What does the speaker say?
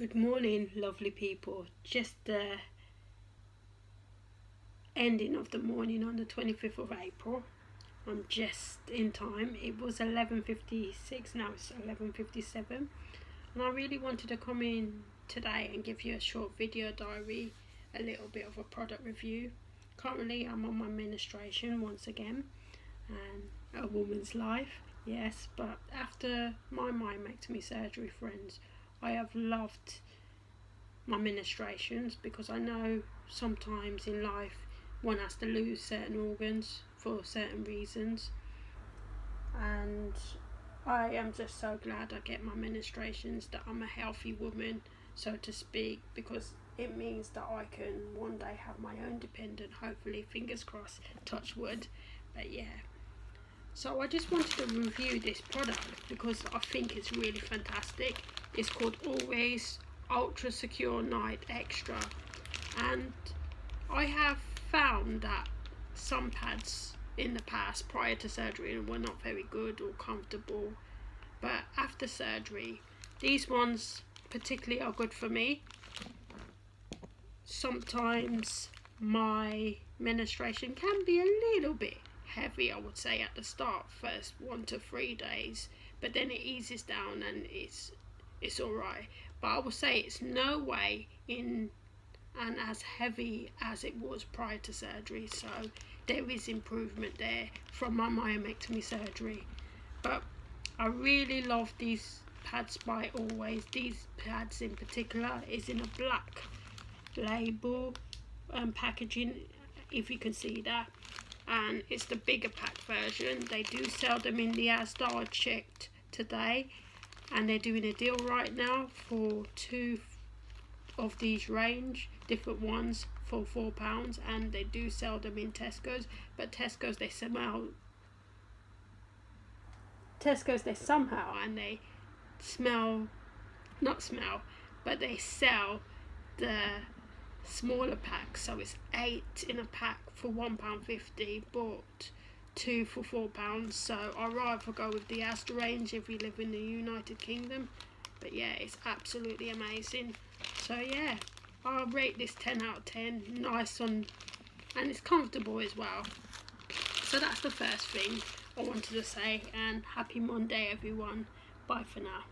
Good morning, lovely people. Just the ending of the morning on the 25th of April. I'm just in time. It was 11.56, now it's 11.57. And I really wanted to come in today and give you a short video diary, a little bit of a product review. Currently, I'm on my menstruation once again, and a woman's life, yes, but after my myomectomy surgery, friends, I have loved my ministrations because I know sometimes in life one has to lose certain organs for certain reasons. And I am just so glad I get my ministrations that I'm a healthy woman so to speak because it means that I can one day have my own dependent hopefully fingers crossed touch wood. But yeah. So I just wanted to review this product because I think it's really fantastic it's called Always Ultra Secure Night Extra. And I have found that some pads in the past prior to surgery were not very good or comfortable. But after surgery these ones particularly are good for me. Sometimes my menstruation can be a little bit heavy I would say at the start first one to three days. But then it eases down and it's it's alright. But I will say it's no way in and as heavy as it was prior to surgery. So there is improvement there from my myomectomy surgery. But I really love these pads by Always. These pads in particular is in a black label um, packaging, if you can see that. And it's the bigger pack version. They do sell them in the Asda. I checked today and they're doing a deal right now for two of these range different ones for four pounds and they do sell them in Tesco's but Tesco's they somehow Tesco's they somehow and they smell not smell but they sell the smaller pack so it's eight in a pack for one pound fifty but two for four pounds so I'd rather go with the Asda range if we live in the United Kingdom. But yeah it's absolutely amazing. So yeah I'll rate this 10 out of 10 nice on and it's comfortable as well. So that's the first thing I wanted to say and happy Monday everyone. Bye for now